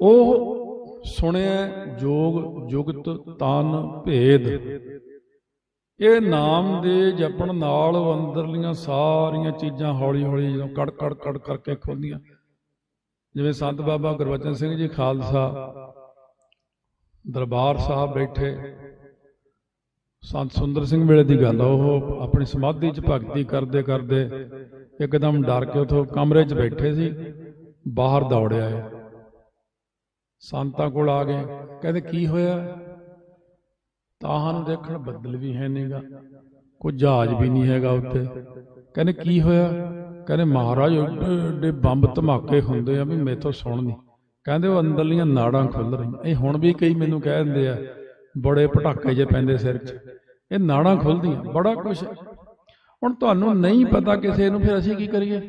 ਉਹ ਸੁਣਿਆ ਜੋਗ ਜੁਗਤ ਤਨ ਭੇਦ। ਇਹ ਨਾਮ ਦੇ ਜਪਣ ਨਾਲ ਉਹ ਅੰਦਰਲੀਆਂ ਸਾਰੀਆਂ ਚੀਜ਼ਾਂ ਹੌਲੀ ਹੌਲੀ ਜਦੋਂ ਕੜ ਕੜ ਕੜ ਕਰਕੇ ਖੁੱਲਦੀਆਂ ਜਿਵੇਂ ਸੰਤ ਬਾਬਾ ਗੁਰਬਚਨ ਸਿੰਘ ਜੀ ਖਾਲਸਾ ਦਰਬਾਰ ਸਾਹਿਬ ਬੈਠੇ। ਸੰਤ ਸੁੰਦਰ ਸਿੰਘ ਵੇਲੇ ਦੀ ਗੱਲ ਆ, ਉਹ ਆਪਣੀ ਸਮਾਧੀ 'ਚ ਭਗਤੀ ਕਰਦੇ ਕਰਦੇ ਇੱਕਦਮ ਡਰ ਕੇ ਉਥੋਂ ਕਮਰੇ 'ਚ ਬੈਠੇ ਸੀ, ਬਾਹਰ ਦੌੜਿਆ ਇਹ ਸੰਤਾਂ ਕੋਲ ਆ ਗਏ। ਕਹਿੰਦੇ, ਕੀ ਹੋਇਆ? ਤਾਹਾਂ ਨੂੰ ਦੇਖਣ ਬੱਦਲ ਵੀ ਹੈ ਨਹੀਂਗਾ ਕੋਈ ਜਹਾਜ਼ ਵੀ ਨਹੀਂ ਹੈਗਾ ਉੱਤੇ ਕਹਿੰਦੇ, ਕੀ ਹੋਇਆ? ਕਹਿੰਦੇ, ਮਹਾਰਾਜ, ਏਡੇ ਬੰਬ ਧਮਾਕੇ ਹੁੰਦੇ ਆ ਵੀ ਮੇਥੋਂ ਸੁਣ ਨਹੀਂ ਕਹਿੰਦੇ, ਉਹ ਅੰਦਰਲੀਆਂ ਨਾੜਾਂ ਖੁੱਲ ਰਹੀਆਂ। ਇਹ ਹੁਣ ਵੀ ਕਈ ਮੈਨੂੰ ਕਹਿ ਦਿੰਦੇ ਆ, ਬੜੇ ਪਟਾਕੇ ਜੇ ਪੈਂਦੇ ਸਿਰ 'ਚ। ਇਹ ਨਾੜਾਂ ਖੁੱਲਦੀਆਂ ਬੜਾ ਕੁਝ ਹੁਣ ਤੁਹਾਨੂੰ ਨਹੀਂ ਪਤਾ ਕਿਸੇ ਨੂੰ, ਫਿਰ ਅਸੀਂ ਕੀ ਕਰੀਏ?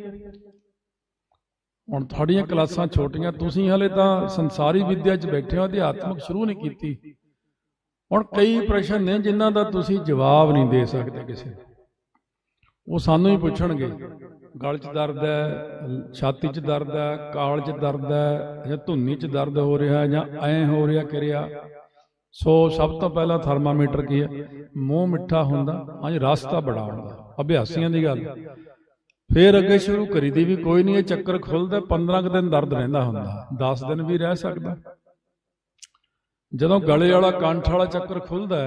ਹੁਣ ਤੁਹਾਡੀਆਂ ਕਲਾਸਾਂ ਛੋਟੀਆਂ, ਤੁਸੀਂ ਹਲੇ ਤਾਂ ਸੰਸਾਰੀ ਵਿੱਦਿਆ 'ਚ ਬੈਠੇ ਹੋ ਅਧਿਆਤਮਕ ਸ਼ੁਰੂ ਨਹੀਂ ਕੀਤੀ। ਹੁਣ ਕਈ ਪ੍ਰਸ਼ਨ ਨੇ ਜਿਨ੍ਹਾਂ ਦਾ ਤੁਸੀਂ ਜਵਾਬ ਨਹੀਂ ਦੇ ਸਕਦੇ ਕਿਸੇ। ਨੂੰ ਉਹ ਸਾਨੂੰ ਹੀ ਪੁੱਛਣਗੇ, ਗਲ 'ਚ ਦਰਦ ਹੈ, ਛਾਤੀ 'ਚ ਦਰਦ ਹੈ, ਕਾਲ 'ਚ ਦਰਦ ਹੈ, ਜਾਂ ਧੁੰਨੀ 'ਚ ਦਰਦ ਹੋ ਰਿਹਾ, ਜਾਂ ਐ ਹੋ ਰਿਹਾ ਕਿਰਿਆ। ਸੋ ਸਭ ਤੋਂ ਪਹਿਲਾਂ ਥਰਮਾਮੀਟਰ ਕੀ ਹੈ? ਮੂੰਹ ਮਿੱਠਾ ਹੁੰਦਾ, ਹਾਂਜੀ, ਰਸਤਾ ਬੜਾ ਹੁੰਦਾ ਅਭਿਆਸੀਆਂ ਦੀ ਗੱਲ। ਫੇਰ ਅੱਗੇ ਸ਼ੁਰੂ ਕਰੀ ਦੀ ਵੀ ਕੋਈ ਨਹੀਂ, ਇਹ ਚੱਕਰ ਖੁੱਲਦਾ 15 ਕੁ ਦਿਨ ਦਰਦ ਰਹਿੰਦਾ ਹੁੰਦਾ 10 ਦਿਨ ਵੀ ਰਹਿ ਸਕਦਾ। ਜਦੋਂ ਗਲੇ ਵਾਲਾ ਕੰਠ ਵਾਲਾ ਚੱਕਰ ਖੁੱਲਦਾ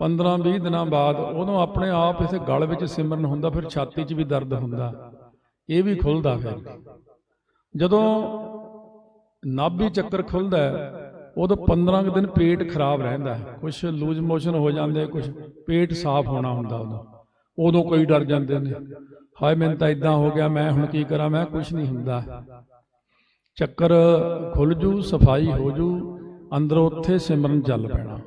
15-20 ਦਿਨਾਂ ਬਾਅਦ ਉਦੋਂ ਆਪਣੇ ਆਪ ਇਸੇ ਗਲ ਵਿੱਚ ਸਿਮਰਨ ਹੁੰਦਾ, ਫਿਰ ਛਾਤੀ 'ਚ ਵੀ ਦਰਦ ਹੁੰਦਾ। ਇਹ ਵੀ ਖੁੱਲਦਾ ਫਿਰ। ਜਦੋਂ ਨਾਭੀ ਚੱਕਰ ਖੁੱਲਦਾ, ਉਦੋਂ 15 ਕੁ ਦਿਨ ਪੇਟ ਖਰਾਬ ਰਹਿੰਦਾ। ਹੈ ਕੁਝ ਲੂਜ਼ ਮੋਸ਼ਨ ਹੋ ਜਾਂਦੇ ਕੁਝ ਪੇਟ ਸਾਫ਼ ਹੋਣਾ ਹੁੰਦਾ ਉਦੋਂ। ਉਦੋਂ ਕੋਈ ਡਰ ਜਾਂਦੇ ਨੇ। ਹਾਏ, ਮੈਨੂੰ ਤਾਂ ਇਦਾਂ ਹੋ ਗਿਆ, ਮੈਂ ਹੁਣ ਕੀ ਕਰਾਂ, ਮੈਂ ਕੁਝ ਨਹੀਂ ਹੁੰਦਾ। ਚੱਕਰ ਖੁੱਲ ਜੂ, ਸਫ਼ਾਈ ਹੋ ਜੂ, ਅੰਦਰੋਂ ਉੱਥੇ ਸਿਮਰਨ ਚੱਲ ਪੈਣਾ।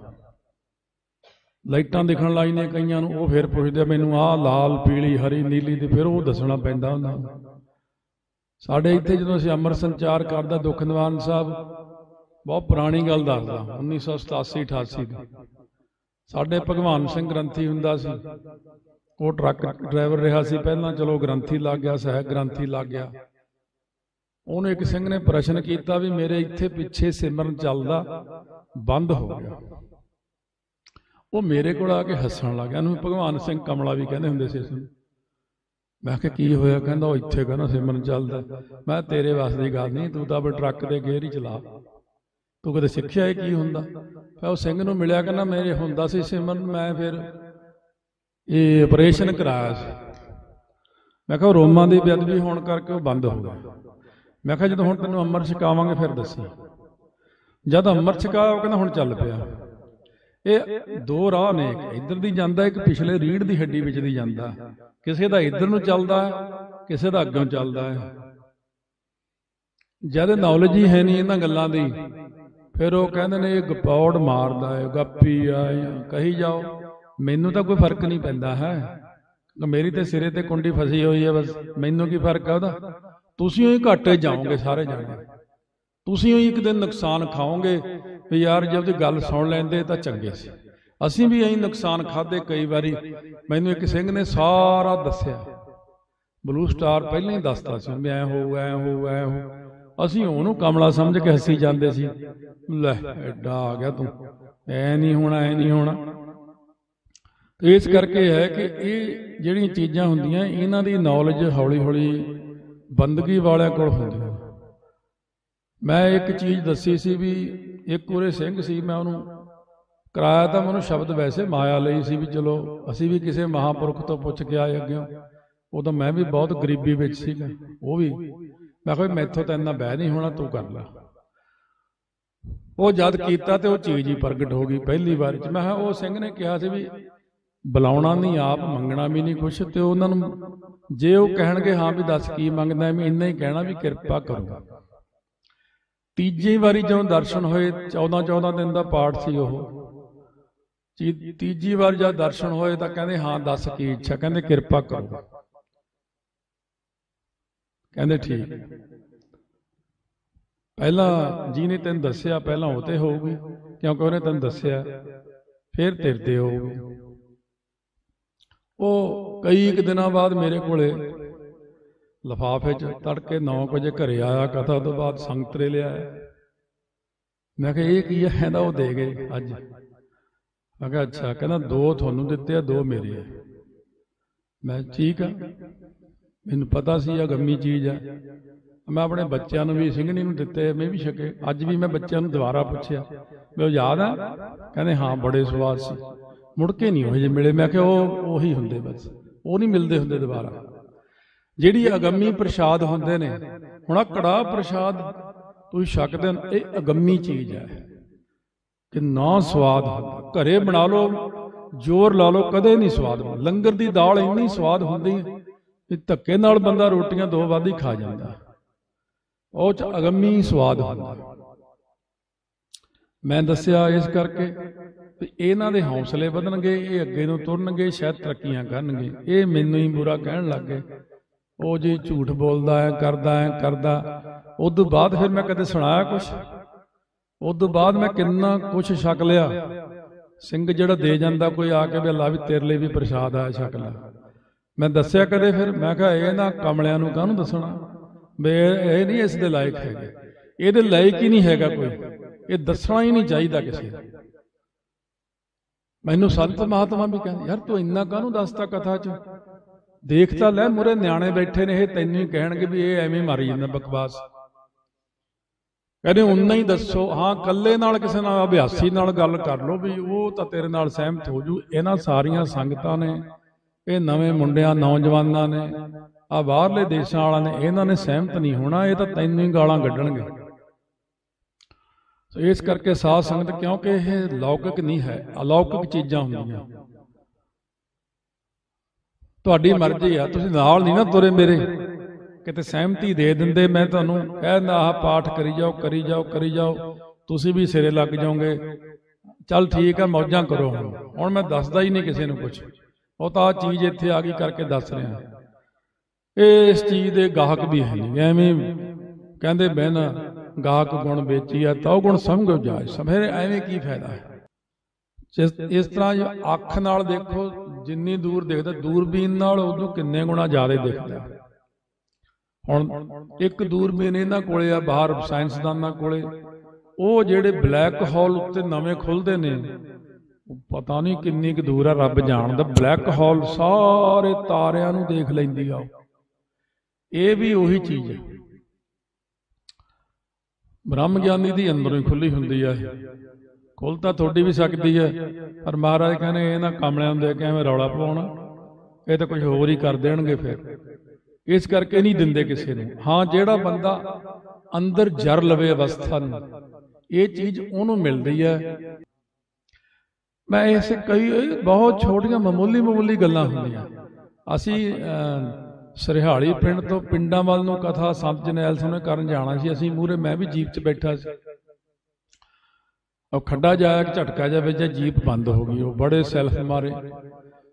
ਲਾਈਟਾਂ ਦਿਖਣ ਲੱਗ ਨੇ ਕਈਆਂ ਨੂੰ, ਉਹ ਫਿਰ ਪੁੱਛਦੇ ਮੈਨੂੰ ਆਹ ਲਾਲ, ਪੀਲੀ, ਹਰੀ, ਨੀਲੀ ਤੇ ਫਿਰ ਉਹ ਦੱਸਣਾ ਪੈਂਦਾ ਉਹਨਾਂ ਨੂੰ ਸਾਡੇ ਇੱਥੇ ਜਦੋਂ ਅਸੀਂ ਅਮਰ ਸੰਚਾਰ ਕਰਦਾ, ਦੁੱਖ ਨਿਵਾਰਨ ਸਾਹਿਬ, ਬਹੁਤ ਪੁਰਾਣੀ ਗੱਲ ਦੱਸਦਾ 1987 88 ਦੀ। ਸਾਡੇ ਭਗਵਾਨ ਸਿੰਘ ਗ੍ਰੰਥੀ ਹੁੰਦਾ ਸੀ ਉਹ ਟਰੱਕ ਡਰਾਈਵਰ ਰਿਹਾ ਸੀ, ਪਹਿਲਾਂ ਚਲੋ ਗ੍ਰੰਥੀ ਲੱਗ ਗਿਆ ਸਹਿ ਗ੍ਰੰਥੀ ਲੱਗ ਗਿਆ। ਉਹਨੂੰ ਇੱਕ ਸਿੰਘ ਨੇ ਪ੍ਰਸ਼ਨ ਕੀਤਾ ਵੀ ਮੇਰੇ ਇੱਥੇ ਪਿੱਛੇ ਸਿਮਰਨ ਚੱਲਦਾ, ਬੰਦ ਹੋ ਗਿਆ। ਉਹ ਮੇਰੇ ਕੋਲ ਆ ਕੇ ਹੱਸਣ ਲੱਗ ਗਿਆ। ਭਗਵਾਨ ਸਿੰਘ ਕਮਲਾ ਵੀ ਕਹਿੰਦੇ ਹੁੰਦੇ ਸੀ ਇਸ ਨੂੰ। ਮੈਂ ਕਿਹਾ, ਕੀ ਹੋਇਆ? ਕਹਿੰਦਾ, ਉਹ ਇੱਥੇ ਕਹਿੰਦਾ ਸਿਮਰਨ ਚੱਲਦਾ। ਮੈਂ ਤੇਰੇ ਵਾਸ ਦੀ ਗੱਲ ਨਹੀਂ, ਤੂੰ ਤਾਂ ਬੜ ਟਰੱਕ ਦੇ ਗੇਅਰ ਹੀ ਚਲਾ। ਤੂੰ ਕਦੇ ਸਿੱਖਿਆ ਇਹ ਕੀ ਹੁੰਦਾ? ਫਿਰ ਉਹ ਸਿੰਘ ਨੂੰ ਮਿਲਿਆ, ਕਹਿੰਦਾ, ਮੇਰੇ ਹੁੰਦਾ ਸੀ ਸਿਮਰਨ, ਮੈਂ ਫਿਰ ਇਹ ਆਪਰੇਸ਼ਨ ਕਰਾਇਆ ਸੀ। ਮੈਂ ਕਿਹਾ ਰੋਮਾਂ ਦੀ ਬੇਅਦਬੀ ਹੋਣ ਕਰਕੇ ਉਹ ਬੰਦ ਹੋ ਗਿਆ ਮੈਂ ਕਿਹਾ ਜਦੋਂ ਹੁਣ ਤੈਨੂੰ ਅੰਮ੍ਰਿਤ ਛਕਾਵਾਂਗੇ, ਫਿਰ ਦੱਸੀ। ਜਦ ਅੰਮ੍ਰਿਤ ਛਕਾਇਆ ਉਹ ਕਹਿੰਦਾ ਹੁਣ ਚੱਲ ਪਿਆ। ਇਹ ਦੋ ਰਾਹ ਨੇ ਇੱਕ, ਇੱਧਰ ਦੀ ਜਾਂਦਾ, ਇੱਕ ਪਿਛਲੇ ਰੀੜ ਦੀ ਹੱਡੀ ਵਿੱਚ ਦੀ ਜਾਂਦਾ। ਕਿਸੇ ਦਾ ਇੱਧਰ ਨੂੰ ਚੱਲਦਾ ਕਿਸੇ ਦਾ ਅੱਗੋਂ ਚੱਲਦਾ ਹੈ। ਜਦ ਨੌਲੇਜ ਹੀ ਹੈ ਨਹੀਂ ਇਹਨਾਂ ਗੱਲਾਂ ਦੀ, ਫਿਰ ਉਹ ਕਹਿੰਦੇ ਨੇ, ਇਹ ਗਪੌੜ ਮਾਰਦਾ ਹੈ, ਗੱਪੀ ਆ ਕਹੀ ਜਾਓ। ਮੈਨੂੰ ਤਾਂ ਕੋਈ ਫ਼ਰਕ ਨਹੀਂ ਪੈਂਦਾ, ਹੈ। ਮੇਰੀ ਤੇ ਸਿਰੇ ਤੇ ਕੁੰਡੀ ਫਸੀ ਹੋਈ ਹੈ ਬਸ। ਮੈਨੂੰ ਕੀ ਫ਼ਰਕ ਆ ਉਹਦਾ? ਤੁਸੀਂ ਹੀ ਘਾਟੇ ਜਾਓਗੇ ਸਾਰੇ ਜਾਣੇ। ਤੁਸੀਂ ਹੀ ਇੱਕ ਦਿਨ ਨੁਕਸਾਨ ਖਾਓਗੇ ਵੀ ਯਾਰ ਜੇ ਉਹਦੀ ਗੱਲ ਸੁਣ ਲੈਂਦੇ ਤਾਂ ਚੰਗੇ ਸੀ। ਅਸੀਂ ਵੀ ਐਂ ਨੁਕਸਾਨ ਖਾਦੇ ਕਈ ਵਾਰੀ। ਮੈਨੂੰ ਇੱਕ ਸਿੰਘ ਨੇ ਸਾਰਾ ਦੱਸਿਆ। ਬਲੂ ਸਟਾਰ ਪਹਿਲਾਂ ਹੀ ਦੱਸਦਾ ਸੀ ਵੀ ਐ ਹੋਊ ਐ ਹੋਊ, ਐ ਹੋ ਅਸੀਂ ਉਹਨੂੰ ਕਮਲਾ ਸਮਝ ਕੇ ਹੱਸੀ ਜਾਂਦੇ ਸੀ। ਲੈ, ਐਡਾ ਆ ਗਿਆ ਤੂੰ। ਐ ਨਹੀਂ ਹੋਣਾ, ਐ ਨਹੀਂ ਹੋਣਾ। ਤੇ ਇਸ ਕਰਕੇ ਹੈ ਕਿ ਇਹ ਜਿਹੜੀਆਂ ਚੀਜ਼ਾਂ ਹੁੰਦੀਆਂ, ਇਹਨਾਂ ਦੀ ਨੌਲੇਜ ਹੌਲੀ ਹੌਲੀ ਬੰਦਗੀ ਵਾਲਿਆਂ ਕੋਲ ਹੁੰਦੀ ਹੈ। ਮੈਂ ਇੱਕ ਚੀਜ਼ ਦੱਸੀ ਸੀ ਵੀ ਇੱਕ ਉਰੇ ਸਿੰਘ ਸੀ, ਮੈਂ ਉਹਨੂੰ ਕਰਾਇਆ ਤਾਂ ਮੈਨੂੰ ਸ਼ਬਦ ਵੈਸੇ ਮਾਇਆ ਲਈ ਸੀ ਵੀ ਚਲੋ, ਅਸੀਂ ਵੀ ਕਿਸੇ ਮਹਾਪੁਰਖ ਤੋਂ ਪੁੱਛ ਕੇ ਆਏ ਅੱਗੇ ਉਦੋਂ ਮੈਂ ਵੀ ਬਹੁਤ ਗਰੀਬੀ ਵਿੱਚ ਸੀਗਾ, ਉਹ ਵੀ ਮੈਂ ਕਿਹਾ ਮੈਥੋਂ ਤਾਂ ਇੰਨਾ ਬਹਿ ਨਹੀਂ ਹੋਣਾ, ਤੂੰ ਕਰ ਲੈ। ਉਹ ਜਦ ਕੀਤਾ ਤੇ ਉਹ ਚੀਜ਼ ਹੀ ਪ੍ਰਗਟ ਹੋ ਗਈ ਪਹਿਲੀ ਵਾਰ ਚ। ਮੈਂ ਕਿਹਾ ਉਹ ਸਿੰਘ ਨੇ ਕਿਹਾ ਸੀ ਵੀ ਬੁਲਾਉਣਾ ਨਹੀਂ, ਆਪ ਮੰਗਣਾ ਵੀ ਨਹੀਂ ਕੁਛ, ਤੇ ਉਹਨਾਂ ਨੂੰ ਜੇ ਉਹ ਕਹਿਣਗੇ, ਹਾਂ ਵੀ ਦੱਸ ਕੀ ਮੰਗਦਾ ਮੈਂ ਇੰਨਾ ਹੀ ਕਹਿਣਾ ਵੀ ਕਿਰਪਾ ਕਰੋ। ਤੀਜੀ ਵਾਰੀ ਜਦੋਂ ਦਰਸ਼ਨ ਹੋਏ 14 14 ਦਿਨ ਦਾ ਪਾਠ ਸੀ ਉਹ। ਤੀਜੀ ਵਾਰ ਜਦ ਦਰਸ਼ਨ ਹੋਏ ਤਾਂ ਕਹਿੰਦੇ, ਹਾਂ, ਦੱਸ ਕੀ ਇੱਛਾ, ਕਹਿੰਦੇ ਕਿਰਪਾ ਕਰੋ। ਕਹਿੰਦੇ ਠੀਕ। ਪਹਿਲਾਂ ਜੀ ਨੇ ਤੈਨੂੰ ਦੱਸਿਆ, ਪਹਿਲਾਂ ਉਹ ਤੇ ਹੋਊਗੀ, ਕਿਉਂਕਿ ਉਹਨੇ ਤੈਨੂੰ ਦੱਸਿਆ, ਫਿਰ ਤੇਰੇ ਤੇ ਹੋਊਗੀ। ਉਹ ਕਈ ਇੱਕ ਦਿਨਾਂ ਬਾਅਦ ਮੇਰੇ ਕੋਲੇ ਲਫਾਫੇ 'ਚ ਤੜਕੇ 9 ਵਜੇ ਘਰੇ ਆਇਆ, ਕਥਾ ਤੋਂ ਬਾਅਦ ਸੰਗਤਰੇ ਲਿਆ ਮੈਂ ਕਿਹਾ, ਇਹ ਕੀ ਹੈ? ਕਹਿੰਦਾ ਉਹ ਦੇ ਗਏ ਅੱਜ। ਮੈਂ ਕਿਹਾ, ਅੱਛਾ। ਕਹਿੰਦਾ, ਦੋ ਤੁਹਾਨੂੰ ਦਿੱਤੇ ਆ, ਦੋ ਮੇਰੇ ਆ। ਮੈਂ ਠੀਕ ਆ। ਮੈਨੂੰ ਪਤਾ ਸੀ ਇਹ ਗੰਮੀ ਚੀਜ਼ ਆ। ਮੈਂ ਆਪਣੇ ਬੱਚਿਆਂ ਨੂੰ ਵੀ, ਸਿੰਘਣੀ ਨੂੰ ਦਿੱਤੇ, ਮੈਂ ਵੀ ਛਕੇ। ਅੱਜ ਵੀ ਮੈਂ ਬੱਚਿਆਂ ਨੂੰ ਦੁਬਾਰਾ ਪੁੱਛਿਆ। ਮੈਂ ਉਹ ਯਾਦ ਆ? ਕਹਿੰਦੇ, ਹਾਂ, ਬੜੇ ਸਵਾਦ ਸੀ। ਮੁੜ ਕੇ ਨਹੀਂ ਉਹ ਜੇ ਮਿਲੇ। ਮੈਂ ਕਿਹਾ ਉਹ, ਉਹੀ ਹੁੰਦੇ ਬਸ। ਉਹ ਨਹੀਂ ਮਿਲਦੇ ਹੁੰਦੇ ਦੁਬਾਰਾ। ਜਿਹੜੀ ਅਗੰਮੀ ਪ੍ਰਸ਼ਾਦ ਹੁੰਦੇ ਨੇ, ਹੁਣ ਆ ਕੜਾ ਪ੍ਰਸ਼ਾਦ ਤੁਸੀਂ ਛਕਦੇ ਹੋ ਇਹ ਅਗੰਮੀ ਚੀਜ਼ ਹੈ। ਕਿ ਨਾ ਸਵਾਦ ਹੁੰਦਾ। ਘਰੇ ਬਣਾ ਲਓ, ਜ਼ੋਰ ਲਾ ਲਓ, ਕਦੇ ਨਹੀਂ ਸਵਾਦ ਲੰਗਰ ਦੀ ਦਾਲ ਇੰਨੀ ਸਵਾਦ ਹੁੰਦੀ ਕਿ ਧੱਕੇ ਨਾਲ ਬੰਦਾ ਰੋਟੀਆਂ ਦੋ ਵਾਧੀ ਖਾ ਜਾਂਦਾ। ਉਹ ਚ ਅਗੰਮੀ ਸਵਾਦ ਹੁੰਦਾ। ਮੈਂ ਦੱਸਿਆ ਇਸ ਕਰਕੇ ਵੀ ਇਹਨਾਂ ਦੇ ਹੌਸਲੇ ਵਧਣਗੇ, ਇਹ ਅੱਗੇ ਨੂੰ ਤੁਰਨਗੇ, ਸ਼ਾਇਦ ਤਰੱਕੀਆਂ ਕਰਨਗੇ। ਇਹ ਮੈਨੂੰ ਹੀ ਬੁਰਾ ਕਹਿਣ ਲੱਗ ਗਏ। ਉਹ ਜੀ ਝੂਠ ਬੋਲਦਾ ਹੈ, ਕਰਦਾ ਹੈ, ਕਰਦਾ। ਉਸ ਤੋਂ ਬਾਅਦ ਫਿਰ ਮੈਂ ਕਦੇ ਸੁਣਾਇਆ ਕੁਛ? ਉਸ ਤੋਂ ਬਾਅਦ ਮੈਂ ਕਿੰਨਾ ਕੁਛ ਛਕ ਲਿਆ। ਸਿੰਘ ਜਿਹੜਾ ਦੇ ਜਾਂਦਾ, ਕੋਈ ਆ ਕੇ ਵੀ ਅੱਲਾ ਵੀ ਤੇਰੇ ਲਈ ਵੀ ਪ੍ਰਸ਼ਾਦ ਆ ਛਕ ਲੈ। ਮੈਂ ਦੱਸਿਆ ਕਦੇ ਫਿਰ? ਮੈਂ ਕਿਹਾ, ਇਹ ਨਾ ਕਮਲਿਆਂ ਨੂੰ ਕਾਹਨੂੰ ਦੱਸਣਾ? ਬੇ ਇਹ ਨਹੀਂ ਇਸ ਦੇ ਲਾਇਕ ਹੈਗੇ। ਇਹਦੇ ਲਾਇਕ ਹੀ ਨਹੀਂ ਹੈਗਾ ਕੋਈ। ਇਹ ਦੱਸਣਾ ਹੀ ਨਹੀਂ ਚਾਹੀਦਾ ਕਿਸੇ ਨੂੰ। ਮੈਨੂੰ ਸੰਤ ਮਹਾਤਮਾ ਵੀ ਕਹਿੰਦੇ, ਯਾਰ ਤੂੰ ਇੰਨਾ ਕਾਹਨੂੰ ਦੱਸਦਾ ਕਥਾ 'ਚ? ਦੇਖ ਤਾਂ ਲੈ, ਮੁਰੇ ਨਿਆਣੇ ਬੈਠੇ ਨੇ ਇਹ, ਤੈਨੂੰ ਹੀ ਕਹਿਣਗੇ ਵੀ ਇਹ ਐਵੇਂ ਮਾਰੀ ਜਾਂਦਾ ਬਕਵਾਸ। ਕਹਿੰਦੇ, ਉਨਾ ਹੀ ਦੱਸੋ। ਹਾਂ ਕੱਲੇ ਨਾਲ ਕਿਸੇ ਨਾਲ ਅਭਿਆਸੀ ਨਾਲ ਗੱਲ ਕਰ ਲਓ ਵੀ ਉਹ ਤਾਂ ਤੇਰੇ ਨਾਲ ਸਹਿਮਤ ਹੋ ਜੂ। ਇਹਨਾਂ ਸਾਰੀਆਂ ਸੰਗਤਾਂ ਨੇ, ਇਹ ਨਵੇਂ ਮੁੰਡਿਆਂ, ਨੌਜਵਾਨਾਂ ਨੇ ਆ ਬਾਹਰਲੇ ਦੇਸ਼ਾਂ ਵਾਲਿਆਂ ਨੇ, ਇਹਨਾਂ ਨੇ ਸਹਿਮਤ ਨਹੀਂ ਹੋਣਾ, ਇਹ ਤਾਂ ਤੈਨੂੰ ਹੀ ਗਾਲਾਂ ਕੱਢਣਗੇ। ਸੋ ਇਸ ਕਰਕੇ ਸਾਧ ਸੰਗਤ ਕਿਉਂਕਿ ਇਹ ਲੌਕਿਕ ਨਹੀਂ ਹੈ, ਅਲੌਕਿਕ ਚੀਜ਼ਾਂ ਹੁੰਦੀਆਂ। ਤੁਹਾਡੀ ਮਰਜ਼ੀ ਆ, ਤੁਸੀਂ ਨਾਲ ਨਹੀਂ ਨਾ ਤੁਰੇ ਮੇਰੇ। ਕਿਤੇ ਸਹਿਮਤੀ ਦੇ ਦਿੰਦੇ, ਮੈਂ ਤੁਹਾਨੂੰ ਕਹਿੰਦਾ ਆਹ ਪਾਠ ਕਰੀ ਜਾਓ ਕਰੀ ਜਾਓ ਕਰੀ ਜਾਓ, ਤੁਸੀਂ ਵੀ ਸਿਰੇ ਲੱਗ ਜਾਓਗੇ। ਚੱਲ ਠੀਕ ਹੈ ਮੌਜਾਂ ਕਰੋ ਹੁਣ। ਹੁਣ ਮੈਂ ਦੱਸਦਾ ਹੀ ਨਹੀਂ ਕਿਸੇ ਨੂੰ ਕੁਝ ਉਹ ਤਾਂ ਆ ਚੀਜ਼ ਇੱਥੇ ਆ ਗਈ ਕਰਕੇ ਦੱਸ ਰਿਹਾ। ਇਹ ਇਸ ਚੀਜ਼ ਦੇ ਗਾਹਕ ਵੀ ਹੈ ਐਵੇਂ ਕਹਿੰਦੇ ਬਹਿਨ ਗਾਹਕ ਗੁਣ ਵੇਚੀ ਆ, ਤਾਂ ਉਹ ਗੁਣ ਸਮਝੋ ਜਾਏ ਸਮਝੇ ਐਵੇਂ ਕੀ ਫਾਇਦਾ? ਹੈ ਇਸ ਤਰ੍ਹਾਂ ਜੇ ਅੱਖ ਨਾਲ ਦੇਖੋ, ਜਿੰਨੀ ਦੂਰ ਦੇਖਦਾ, ਦੂਰਬੀਨ ਨਾਲ ਉਦੋਂ ਕਿੰਨੇ ਗੁਣਾ ਜ਼ਿਆਦਾ ਦਿਖਦਾ। ਹੁਣ ਇੱਕ ਦੂਰਬੀਨ ਇਹਨਾਂ ਕੋਲੇ ਆ, ਬਾਹਰ ਸਾਇੰਸਦਾਨਾਂ ਕੋਲੇ। ਉਹ ਜਿਹੜੇ ਬਲੈਕ ਹੋਲ ਉੱਤੇ ਨਵੇਂ ਖੁੱਲਦੇ ਨੇ ਪਤਾ ਨਹੀਂ ਕਿੰਨੀ ਕੁ ਦੂਰ ਆ, ਰੱਬ ਜਾਣਦਾ, ਬਲੈਕ ਹੋਲ ਸਾਰੇ ਤਾਰਿਆਂ ਨੂੰ ਦੇਖ ਲੈਂਦੀ ਆ ਇਹ ਵੀ ਉਹੀ ਚੀਜ਼ ਹੈ ਬ੍ਰਹਮ ਗਿਆਨੀ ਦੀ ਅੰਦਰੋਂ ਹੀ ਖੁੱਲੀ ਹੁੰਦੀ ਆ ਇਹ ਖੁੱਲ ਤਾਂ ਤੁਹਾਡੀ ਵੀ ਸਕਦੀ ਹੈ, ਪਰ ਮਹਾਰਾਜ ਕਹਿੰਦੇ ਇਹ ਨਾ ਕਮਲਿਆਂ ਦੇ ਕਿਵੇਂ ਰੌਲਾ ਪਾਉਣਾ। ਇਹ ਤਾਂ ਕੁਝ ਹੋਰ ਹੀ ਕਰ ਦੇਣਗੇ ਫਿਰ। ਇਸ ਕਰਕੇ ਨਹੀਂ ਦਿੰਦੇ ਕਿਸੇ ਨੂੰ। ਹਾਂ, ਜਿਹੜਾ ਬੰਦਾ ਅੰਦਰ ਜਰ ਲਵੇ ਅਵਸਥਾ ਨੂੰ, ਇਹ ਚੀਜ਼ ਉਹਨੂੰ ਮਿਲਦੀ ਹੈ। ਮੈਂ ਐਸੇ ਕਈ, ਬਹੁਤ ਛੋਟੀਆਂ ਮਾਮੂਲੀ ਮਾਮੂਲੀ ਗੱਲਾਂ ਹੁੰਦੀਆਂ। ਅਸੀਂ ਸਰਹਾਲੀ ਪਿੰਡ ਤੋਂ ਪਿੰਡਾਂ ਵੱਲ ਨੂੰ ਕਥਾ ਸੰਤ ਜਨੈਲ ਸਿੰਘ ਕਰਨ ਜਾਣਾ ਸੀ। ਅਸੀਂ ਮੂਰੇ ਮੈਂ ਵੀ ਜੀਪ 'ਚ ਬੈਠਾ ਸੀ। ਉਹ ਖੱਡਾ ਜਾਇਆ ਝਟਕਾ ਜਾ ਵੱਜਿਆ ਜੀਪ ਬੰਦ ਹੋ ਗਈ। ਉਹ ਬੜੇ ਸੈਲਫ ਮਾਰੇ।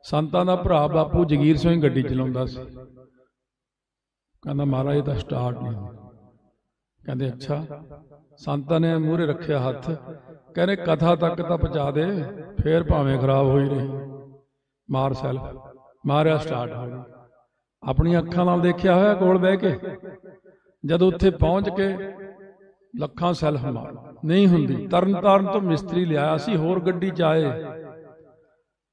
ਸੰਤਾਂ ਦਾ ਭਰਾ ਬਾਪੂ ਜਗੀਰ ਸਿੰਘ ਗੱਡੀ ਚਲਾਉਂਦਾ ਸੀ। ਕਹਿੰਦਾ, ਮਹਾਰਾਜ, ਇਹ ਤਾਂ ਸਟਾਰਟ ਨਹੀਂ ਕਹਿੰਦੇ, ਅੱਛਾ। ਸੰਤਾਂ ਨੇ ਮੂਹਰੇ ਰੱਖਿਆ ਹੱਥ। ਕਹਿੰਦੇ, ਕਥਾ ਤੱਕ ਤਾਂ ਪਹੁੰਚਾ ਦੇ। ਫੇਰ ਭਾਵੇਂ ਖਰਾਬ ਹੋਈ ਰਹੀ। ਮਾਰ ਸੈਲਫ। ਮਾਰਿਆ ਸਟਾਰਟ ਹੋ ਗਈ ਆਪਣੀਆਂ ਅੱਖਾਂ ਨਾਲ ਦੇਖਿਆ ਹੋਇਆ ਕੋਲ ਬਹਿ ਕੇ, ਜਦੋਂ ਉੱਥੇ ਪਹੁੰਚ ਕੇ ਲੱਖਾਂ ਸੈਲਫ ਮਾਰ ਨਹੀਂ ਹੁੰਦੀ। ਤਰਨ ਤਾਰਨ ਤੋਂ ਮਿਸਤਰੀ ਲਿਆਇਆ ਸੀ, ਹੋਰ ਗੱਡੀ ਚ ਆਏ।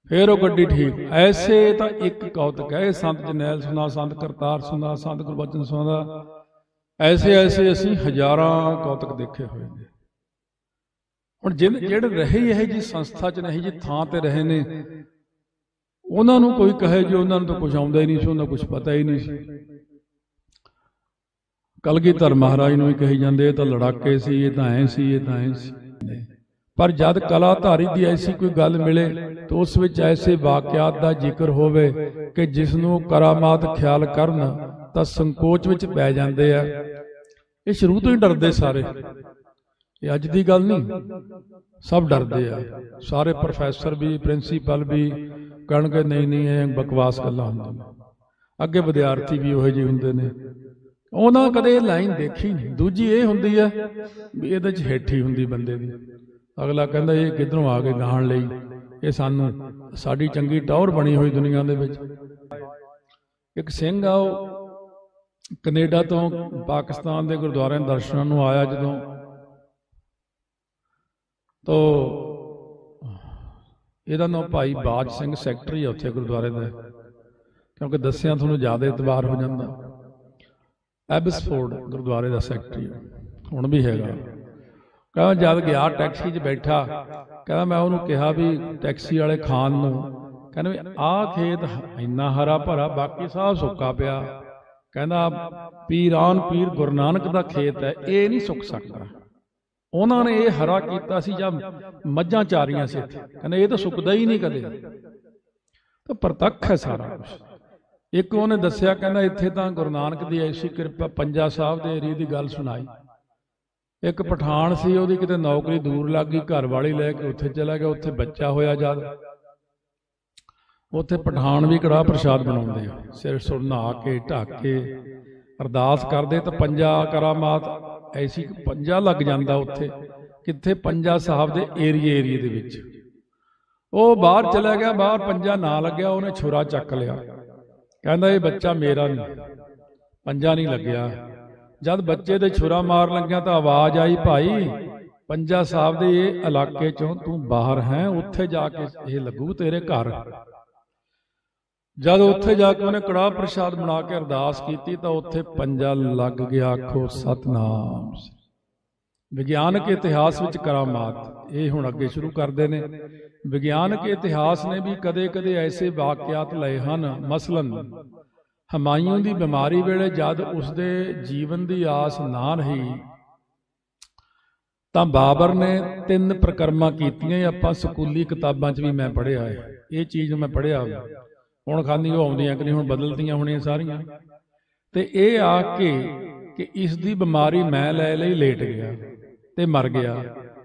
ਫੇਰ ਉਹ ਗੱਡੀ ਠੀਕ। ਐਸੇ ਤਾਂ ਇੱਕ ਕੌਤਕ ਹੈ ਸੰਤ ਜਨੈਲ ਸੁਣਾ, ਸੰਤ ਕਰਤਾਰ ਸੁਣਾ, ਸੰਤ ਗੁਰਬਚਨ ਸੁਨਾ ਐਸੇ ਐਸੇ ਅਸੀਂ ਹਜ਼ਾਰਾਂ ਕੌਤਕ ਦੇਖੇ ਹੋਏ ਨੇ। ਹੁਣ ਜਿਹੜੇ ਰਹੇ ਇਹ ਜੀ ਸੰਸਥਾ ਚ ਨਹੀਂ ਜੀ ਥਾਂ ਤੇ ਰਹੇ ਨੇ ਉਹਨਾਂ ਨੂੰ ਕੋਈ ਕਹੇ ਜੀ ਉਹਨਾਂ ਨੂੰ ਤਾਂ ਕੁਝ ਆਉਂਦਾ ਹੀ ਨਹੀਂ ਸੀ, ਉਹਨਾਂ ਕੁਝ ਪਤਾ ਹੀ ਨਹੀਂ ਸੀ। ਕਲਗੀਧਰ ਮਹਾਰਾਜ ਨੂੰ ਹੀ ਕਹੀ ਜਾਂਦੇ, ਇਹ ਤਾਂ ਲੜਾਕੇ ਸੀ, ਇਹ ਤਾਂ ਐ ਸੀ, ਇਹ ਤਾਂ ਐ ਸੀ। ਪਰ ਜਦ ਕਲਾਧਾਰੀ ਦੀ ਐਸੀ ਕੋਈ ਗੱਲ ਮਿਲੇ, ਤਾਂ ਉਸ ਵਿੱਚ ਐਸੇ ਵਾਕਿਆਤ ਦਾ ਜ਼ਿਕਰ ਹੋਵੇ ਕਿ ਜਿਸ ਨੂੰ ਕਰਾਮਾਤ ਖਿਆਲ ਕਰਨ ਤਾਂ ਸੰਕੋਚ ਵਿੱਚ ਪੈ ਜਾਂਦੇ ਆ। ਇਹ ਸ਼ੁਰੂ ਤੋਂ ਹੀ ਡਰਦੇ ਸਾਰੇ। ਇਹ ਅੱਜ ਦੀ ਗੱਲ ਨਹੀਂ, ਸਭ ਡਰਦੇ ਆ। ਸਾਰੇ ਪ੍ਰੋਫੈਸਰ ਵੀ ਪ੍ਰਿੰਸੀਪਲ ਵੀ ਕਹਿਣਗੇ, ਨਹੀਂ ਨਹੀਂ, ਇਹ ਬਕਵਾਸ ਗੱਲਾਂ ਹੁੰਦੀਆਂ ਅੱਗੇ ਵਿਦਿਆਰਥੀ ਵੀ ਉਹੋ ਜਿਹੇ ਹੁੰਦੇ ਨੇ। ਉਹਨਾਂ ਕਦੇ ਇਹ ਲਾਈਨ ਦੇਖੀ ਨਹੀਂ। ਦੂਜੀ ਇਹ ਹੁੰਦੀ ਆ ਵੀ ਇਹਦੇ 'ਚ ਹੇਠੀ ਹੁੰਦੀ ਬੰਦੇ ਦੀ। ਅਗਲਾ ਕਹਿੰਦਾ, ਇਹ ਕਿੱਧਰੋਂ ਆ ਕੇ ਗਾਣ ਲਈ? ਇਹ ਸਾਨੂੰ, ਸਾਡੀ ਚੰਗੀ ਟੌਰ ਬਣੀ ਹੋਈ ਦੁਨੀਆ ਦੇ ਵਿੱਚ। ਇੱਕ ਸਿੰਘ ਆ, ਉਹ ਕੈਨੇਡਾ ਤੋਂ ਪਾਕਿਸਤਾਨ ਦੇ ਗੁਰਦੁਆਰਿਆਂ ਦਰਸ਼ਨਾਂ ਨੂੰ ਆਇਆ ਜਦੋਂ। ਤੋ ਇਹਦਾ ਨਾਮ ਭਾਈ ਬਾਜ ਸਿੰਘ ਸੈਕਟਰੀ ਆ ਉੱਥੇ ਗੁਰਦੁਆਰੇ ਦਾ। ਕਿਉਂਕਿ ਦੱਸਿਆ ਤੁਹਾਨੂੰ ਜ਼ਿਆਦਾ ਇਤਬਾਰ ਹੋ ਜਾਂਦਾ। ਐਬਸਫੋਰਡ ਗੁਰਦੁਆਰੇ ਦਾ ਸੈਕਟਰੀ ਹੁਣ ਵੀ ਹੈਗਾ। ਕਹਿੰਦਾ ਜਦ ਗਿਆ ਟੈਕਸੀ 'ਚ ਬੈਠਾ, ਕਹਿੰਦਾ ਮੈਂ ਉਹਨੂੰ ਕਿਹਾ ਵੀ ਟੈਕਸੀ ਵਾਲੇ ਖਾਨ ਨੂੰ, ਕਹਿੰਦਾ ਵੀ ਆਹ ਖੇਤ ਇੰਨਾ ਹਰਾ ਭਰਾ, ਬਾਕੀ ਸਭ ਸੁੱਕਾ ਪਿਆ। ਕਹਿੰਦਾ ਪੀਰਾਨ ਪੀਰ ਗੁਰੂ ਨਾਨਕ ਦਾ ਖੇਤ ਹੈ, ਇਹ ਨਹੀਂ ਸੁੱਕ ਸਕਦਾ। ਉਹਨਾਂ ਨੇ ਇਹ ਹਰਾ ਕੀਤਾ ਸੀ ਜਾਂ ਮੱਝਾਂ ਚਾਰੀਆਂ ਸੀ ਇੱਥੇ। ਕਹਿੰਦੇ ਇਹ ਤਾਂ ਸੁੱਕਦਾ ਹੀ ਨਹੀਂ ਕਦੇ। ਤਾਂ ਪ੍ਰਤੱਖ ਹੈ ਸਾਰਾ ਕੁਝ ਇੱਕ ਉਹਨੇ ਦੱਸਿਆ, ਕਹਿੰਦਾ ਇੱਥੇ ਤਾਂ ਗੁਰੂ ਨਾਨਕ ਦੀ ਐਸੀ ਕਿਰਪਾ ਪੰਜਾ ਸਾਹਿਬ ਦੇ ਏਰੀਏ ਦੀ ਗੱਲ ਸੁਣਾਈ। ਇੱਕ ਪਠਾਨ ਸੀ, ਉਹਦੀ ਕਿਤੇ ਨੌਕਰੀ ਦੂਰ ਲੱਗ ਗਈ, ਘਰ ਵਾਲੀ ਲੈ ਕੇ ਉੱਥੇ ਚਲਾ ਗਿਆ, ਉੱਥੇ ਬੱਚਾ ਹੋਇਆ ਜਦ। ਉੱਥੇ ਪਠਾਨ ਵੀ ਕੜਾਹ ਪ੍ਰਸ਼ਾਦ ਬਣਾਉਂਦੇ ਆ। ਸਿਰ ਸੁਰ ਨਹਾ ਕੇ, ਢੱਕ ਕੇ, ਅਰਦਾਸ ਕਰਦੇ, ਤਾਂ ਪੰਜਾ ਕਰਾਮਾਤ ਐਸੀ ਕਿ ਪੰਜਾ ਲੱਗ ਜਾਂਦਾ ਉੱਥੇ, ਕਿੱਥੇ ਪੰਜਾ ਸਾਹਿਬ ਦੇ ਏਰੀਏ ਏਰੀਏ ਦੇ ਵਿੱਚ। ਉਹ ਬਾਹਰ ਚਲਾ ਗਿਆ, ਬਾਹਰ ਪੰਜਾ ਨਾ ਲੱਗਿਆ, ਉਹਨੇ ਛੁਰਾ ਚੱਕ ਲਿਆ। ਕਹਿੰਦਾ, ਇਹ ਬੱਚਾ ਮੇਰਾ ਨਹੀਂ, ਪੰਜਾ ਨਹੀਂ ਲੱਗਿਆ। ਜਦ ਬੱਚੇ ਦੇ ਛੁਰਾ ਮਾਰ ਲੱਗਿਆ ਤਾਂ ਆਵਾਜ਼ ਆਈ, ਭਾਈ, ਪੰਜਾ ਸਾਹਿਬ ਦੇ ਇਹ ਇਲਾਕੇ ਚੋਂ ਤੂੰ ਬਾਹਰ ਹੈ, ਉੱਥੇ ਜਾ ਕੇ ਇਹ ਲੱਗੂ ਤੇਰੇ ਘਰ। ਜਦ ਉੱਥੇ ਜਾ ਕੇ ਉਹਨੇ ਕੜਾਹ ਪ੍ਰਸ਼ਾਦ ਬਣਾ ਕੇ ਅਰਦਾਸ ਕੀਤੀ ਤਾਂ ਉੱਥੇ ਪੰਜਾ ਲੱਗ ਗਿਆ, ਆਖੋ, ਸਤਨਾਮ। ਵਿਗਿਆਨਕ ਇਤਿਹਾਸ ਵਿੱਚ ਕਰਾਮਾਤ, ਇਹ ਹੁਣ ਅੱਗੇ ਸ਼ੁਰੂ ਕਰਦੇ ਨੇ। ਵਿਗਿਆਨਕ ਇਤਿਹਾਸ ਨੇ ਵੀ ਕਦੇ-ਕਦੇ ਐਸੇ ਵਾਕਿਆਤ ਲਏ ਹਨ, ਮਸਲਨ ਹਮਾਯੂੰ ਦੀ ਬਿਮਾਰੀ ਵੇਲੇ ਜਦ ਉਸਦੇ ਜੀਵਨ ਦੀ ਆਸ ਨਾ ਰਹੀ, ਤਾਂ ਬਾਬਰ ਨੇ ਤਿੰਨ ਪ੍ਰਕਰਮਾਂ ਕੀਤੀਆਂ, ਇਹ ਆਪਾਂ ਸਕੂਲੀ ਕਿਤਾਬਾਂ 'ਚ ਵੀ ਮੈਂ ਪੜ੍ਹਿਆ ਹੈ। ਇਹ ਚੀਜ਼ ਮੈਂ ਪੜ੍ਹਿਆ ਹੁਣ ਖਾਨੀ ਉਹ ਆਉਂਦੀਆਂ ਕਿ ਨਹੀਂ, ਹੁਣ ਬਦਲਦੀਆਂ ਹੋਣੀਆਂ ਸਾਰੀਆਂ। ਤੇ ਇਹ ਆ ਕੇ ਕਿ ਇਸ ਦੀ ਬਿਮਾਰੀ ਮੈਂ ਲੈ ਲਈ, ਲੇਟ ਗਿਆ ਤੇ ਮਰ ਗਿਆ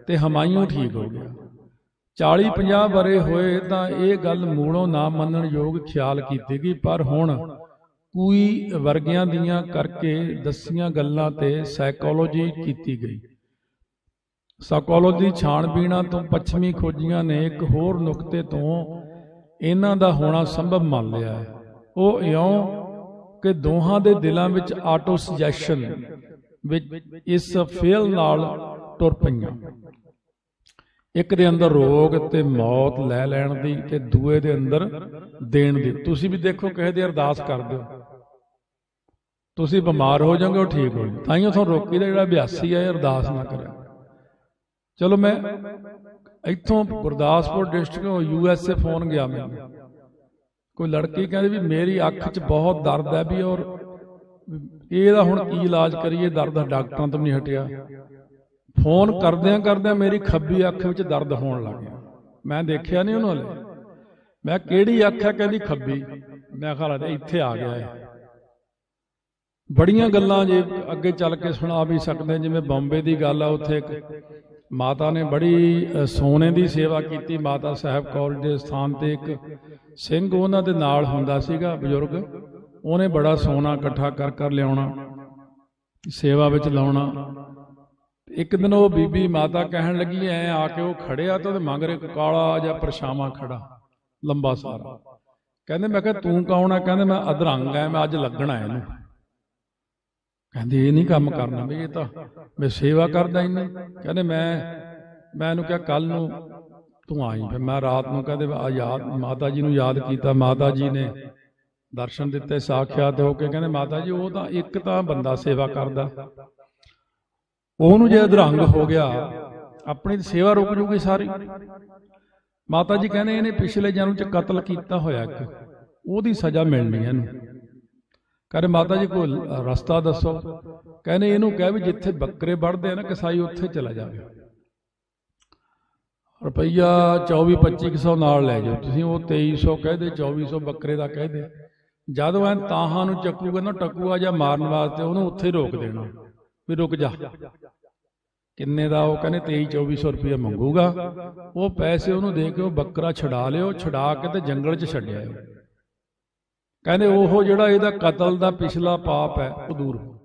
ਤੇ ਹਮਾਯੂੰ ਠੀਕ ਹੋ ਗਿਆ। 40 50 ਬਰੇ ਹੋਏ ਤਾਂ ਇਹ ਗੱਲ ਮੂਲੋਂ ਨਾ ਮੰਨਣ ਯੋਗ ਖਿਆਲ ਕੀਤੀ ਗਈ, ਪਰ ਹੁਣ ਕੋਈ ਵਰਗਿਆਂ ਦੀਆਂ ਕਰਕੇ ਦਸੀਆਂ ਗੱਲਾਂ ਤੇ ਸਾਈਕੋਲੋਜੀ ਕੀਤੀ ਗਈ। ਸਾਈਕੋਲੋਜੀ ਛਾਣ ਛਾਣਬੀਣਾ ਤੋਂ ਪੱਛਮੀ ਖੋਜੀਆਂ ਨੇ ਇੱਕ ਹੋਰ ਨੁਕਤੇ ਤੋਂ ਇਹਨਾਂ ਦਾ ਹੋਣਾ ਸੰਭਵ ਮੰਨ ਲਿਆ ਹੈ। ਉਹ ਇਉਂ ਕਿ ਦੋਹਾਂ ਦੇ ਦਿਲਾਂ ਵਿੱਚ ਆਟੋ ਸੁਜੈਸ਼ਨ ਵਿੱਚ ਇਸ ਫੇਲ ਨਾਲ ਟੁਰ ਪਈਆਂ। ਇੱਕ ਦੇ ਅੰਦਰ ਰੋਗ ਤੇ ਮੌਤ ਲੈ ਲੈਣ ਦੀ ਤੇ ਦੂਏ ਦੇ ਅੰਦਰ ਦੇਣ ਦੀ। ਤੁਸੀਂ ਵੀ ਦੇਖੋ ਕਿਸੇ ਦੀ ਅਰਦਾਸ ਕਰ ਦਿਓ ਤੁਸੀਂ ਬਿਮਾਰ ਹੋ ਜਾਓਗੇ, ਉਹ ਠੀਕ ਹੋ ਜਾਊ। ਤਾਂ ਹੀ ਤੁਹਾਨੂੰ ਰੋਕੀ ਦਾ ਜਿਹੜਾ ਅਭਿਆਸੀ ਹੈ, ਇਹ ਅਰਦਾਸ ਨਾ ਕਰੇ। ਚਲੋ ਮੈਂ ਇੱਥੋਂ Gurdaspur district U S A phone ਗਿਆ ਮੈਨੂੰ। ਕੋਈ ਲੜਕੀ ਕਹਿੰਦੀ ਵੀ ਮੇਰੀ ਅੱਖ 'ਚ ਬਹੁਤ ਦਰਦ ਹੈ ਵੀ ਔਰ ਇਹਦਾ ਹੁਣ ਕੀ ਇਲਾਜ ਕਰੀਏ, ਦਰਦ ਡਾਕਟਰਾਂ ਤੋਂ ਨਹੀਂ ਹਟਿਆ। ਫੋਨ ਕਰਦਿਆਂ ਕਰਦਿਆਂ ਮੇਰੀ ਖੱਬੀ ਅੱਖ ਵਿੱਚ ਦਰਦ ਹੋਣ ਲੱਗ ਗਿਆ। ਮੈਂ ਦੇਖਿਆ ਨਹੀਂ ਉਹਨਾਂ ਹਲੇ। ਮੈਂ ਕਿਹੜੀ ਅੱਖ ਹੈ ਕਹਿੰਦੀ ਖੱਬੀ। ਮੈਂ ਖਿਆਲ ਇੱਥੇ ਆ ਗਿਆ ਹੈ ਬੜੀਆਂ ਗੱਲਾਂ ਜੇ ਅੱਗੇ ਚੱਲ ਕੇ ਸੁਣਾ ਵੀ ਸਕਦੇ ਜਿਵੇਂ ਬੰਬੇ ਦੀ ਗੱਲ ਆ, ਉੱਥੇ ਇੱਕ ਮਾਤਾ ਨੇ ਬੜੀ ਸੋਨੇ ਦੀ ਸੇਵਾ ਕੀਤੀ। ਮਾਤਾ ਸਾਹਿਬ ਕੌਰ ਦੇ ਸਥਾਨ ਤੇ ਇੱਕ ਸਿੰਘ ਉਹਨਾਂ ਦੇ ਨਾਲ ਹੁੰਦਾ ਸੀਗਾ, ਬਜ਼ੁਰਗ। ਉਹਨੇ ਬੜਾ ਸੋਨਾ ਇਕੱਠਾ ਕਰ ਕਰ ਲਿਆਉਣਾ, ਸੇਵਾ ਵਿੱਚ ਲਾਉਣਾ। ਇੱਕ ਦਿਨ ਉਹ ਬੀਬੀ ਮਾਤਾ ਕਹਿਣ ਲੱਗੀ, ਐ ਆ ਕੇ ਉਹ ਖੜਿਆ ਤਾਂ ਉਹਦੇ ਮੰਗਰੇ ਕਾਲਾ ਜਾਂ ਪਰਛਾਵਾਂ ਖੜਾ, ਲੰਬਾ ਸਾਰਾ। ਕਹਿੰਦੇ, ਮੈਂ ਕਿਹਾ, ਤੂੰ ਕੌਣ ਆ? ਕਹਿੰਦੇ, ਮੈਂ ਅਧਰੰਗ ਐ ਮੈਂ ਅੱਜ ਲੱਗਣਾ ਇਹਨੂੰ। ਕਹਿੰਦੇ, ਇਹ ਨਹੀਂ ਕੰਮ ਕਰਨਾ ਵੀ ਇਹ ਤਾਂ ਮੈਂ ਸੇਵਾ ਕਰਦਾ ਇਹਨੇ ਕਹਿੰਦੇ, ਮੈਂ ਮੈਂ ਇਹਨੂੰ ਕਿਹਾ ਕੱਲ ਨੂੰ ਤੂੰ ਆਈ। ਫਿਰ ਮੈਂ ਰਾਤ ਨੂੰ ਕਹਿੰਦੇ, ਆ ਯਾਦ, ਮਾਤਾ ਜੀ ਨੂੰ ਯਾਦ ਕੀਤਾ, ਮਾਤਾ ਜੀ ਨੇ ਦਰਸ਼ਨ ਦਿੱਤੇ, ਸਾਖਿਆਤ ਹੋ ਕੇ। ਕਹਿੰਦੇ, ਮਾਤਾ ਜੀ, ਉਹ ਤਾਂ ਇੱਕ ਤਾਂ ਬੰਦਾ ਸੇਵਾ ਕਰਦਾ। ਉਹਨੂੰ ਜੇ ਅਧਰੰਗ ਹੋ ਗਿਆ, ਆਪਣੀ ਸੇਵਾ ਰੁਕ ਜੂਗੀ ਸਾਰੀ। ਮਾਤਾ ਜੀ ਕਹਿੰਦੇ, ਇਹਨੇ ਪਿਛਲੇ ਜਨਮ ਚ ਕਤਲ ਕੀਤਾ ਹੋਇਆ ਇੱਕ। ਉਹਦੀ ਸਜ਼ਾ ਮਿਲਣੀ ਹੈ ਇਹਨੂੰ। ਕਹਿੰਦੇ ਮਾਤਾ ਜੀ, ਕੋਈ ਰਸਤਾ ਦੱਸੋ। ਕਹਿੰਦੇ, ਇਹਨੂੰ ਕਹਿ ਵੀ ਜਿੱਥੇ ਬੱਕਰੇ ਵੜਦੇ ਆ ਨਾ, ਕਸਾਈ ਉੱਥੇ ਚਲਾ ਜਾਵੇ। ਰੁਪਈਆ 24 2500 ਨਾਲ ਲੈ ਜਾਓ। ਤੁਸੀਂ ਉਹ 2300 ਕਹਦੇ 2400 ਬੱਕਰੇ ਦਾ ਕਹਦੇ ਜਦੋਂ ਐ ਤਾਹਾਂ ਨੂੰ ਚੱਕੂਗਾ ਨਾ, ਟਕੂਆ ਜਾਂ ਮਾਰਨ ਵਾਸਤੇ, ਉਹਨੂੰ ਉੱਥੇ ਰੋਕ ਦੇਣਾ। ਵੀ ਰੁਕ ਜਾ। ਕਿੰਨੇ ਦਾ? ਉਹ ਕਹਿੰਦੇ 23 2400 ਰੁਪਏ ਮੰਗੂਗਾ। ਉਹ ਪੈਸੇ ਉਹਨੂੰ ਦੇ ਕੇ ਉਹ ਬੱਕਰਾ ਛਡਾ ਲਿਓ, ਛਡਾ ਕੇ ਤੇ ਜੰਗਲ 'ਚ ਛੱਡਿਆ ਕਹਿੰਦੇ ਉਹ ਜਿਹੜਾ ਇਹਦਾ ਕਤਲ ਦਾ ਪਿਛਲਾ ਪਾਪ ਹੈ ਉਹ ਦੂਰ ਹੋ।